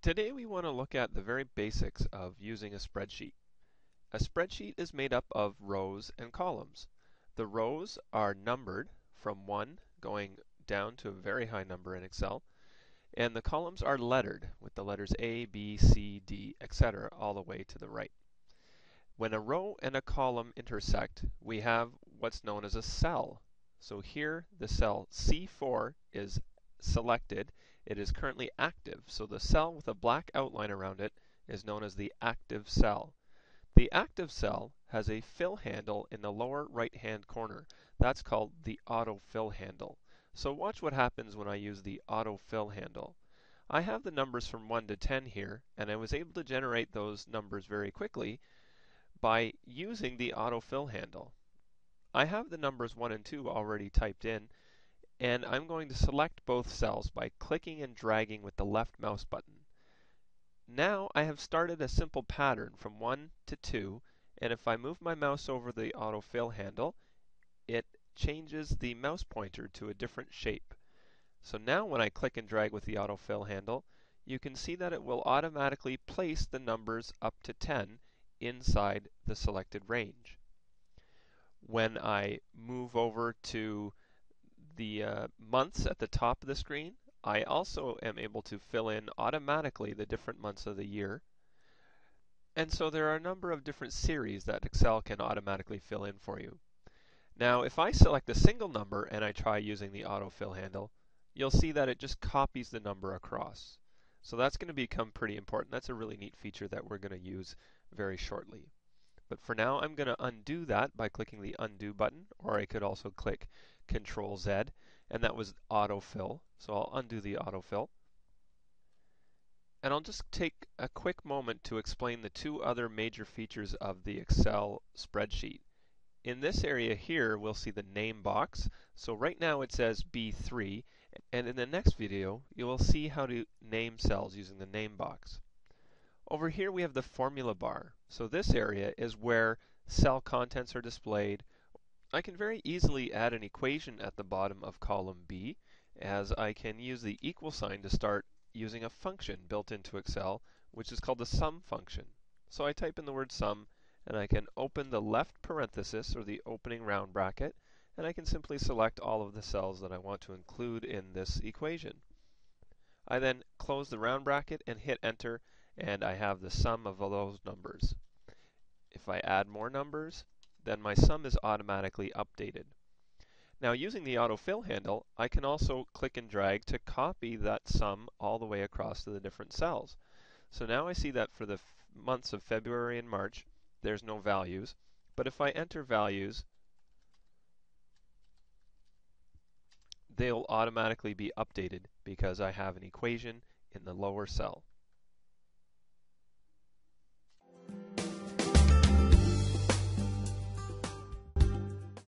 Today we want to look at the very basics of using a spreadsheet. A spreadsheet is made up of rows and columns. The rows are numbered from 1 going down to a very high number in Excel, and the columns are lettered with the letters A, B, C, D, etc. all the way to the right. When a row and a column intersect, we have what's known as a cell. So here the cell C4 is selected, it is currently active. So the cell with a black outline around it is known as the active cell. The active cell has a fill handle in the lower right hand corner. That's called the autofill handle. So watch what happens when I use the autofill handle. I have the numbers from 1 to 10 here, and I was able to generate those numbers very quickly by using the autofill handle. I have the numbers 1 and 2 already typed in, and I'm going to select both cells by clicking and dragging with the left mouse button. Now I have started a simple pattern from 1 to 2, and if I move my mouse over the autofill handle, it changes the mouse pointer to a different shape. So now when I click and drag with the autofill handle, you can see that it will automatically place the numbers up to 10 inside the selected range. When I move over to the uh, months at the top of the screen, I also am able to fill in automatically the different months of the year. And so there are a number of different series that Excel can automatically fill in for you. Now, if I select a single number and I try using the autofill handle, you'll see that it just copies the number across. So that's going to become pretty important. That's a really neat feature that we're going to use very shortly. But for now, I'm going to undo that by clicking the undo button, or I could also click Control Z, and that was autofill. So I'll undo the autofill. And I'll just take a quick moment to explain the two other major features of the Excel spreadsheet. In this area here, we'll see the name box. So right now it says B3, and in the next video, you will see how to name cells using the name box. Over here we have the formula bar. So this area is where cell contents are displayed, I can very easily add an equation at the bottom of column B, as I can use the equal sign to start using a function built into Excel, which is called the sum function. So I type in the word sum, and I can open the left parenthesis, or the opening round bracket, and I can simply select all of the cells that I want to include in this equation. I then close the round bracket and hit enter, and I have the sum of all those numbers. If I add more numbers, then my sum is automatically updated. Now using the autofill handle, I can also click and drag to copy that sum all the way across to the different cells. So now I see that for the months of February and March, there's no values, but if I enter values, they'll automatically be updated because I have an equation in the lower cell.